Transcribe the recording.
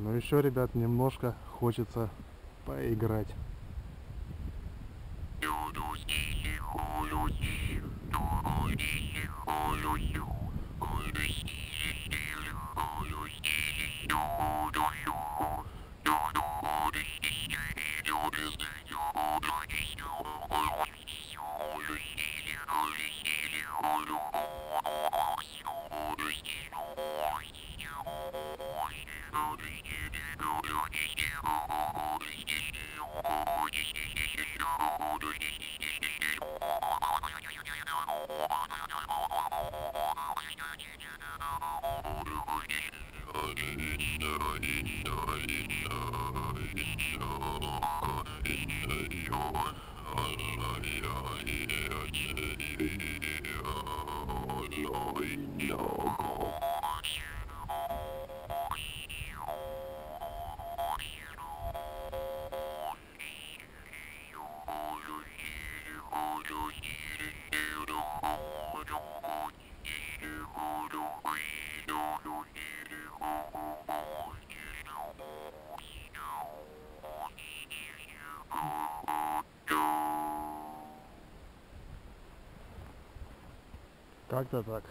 Но еще, ребят, немножко хочется поиграть. No. Как-то так.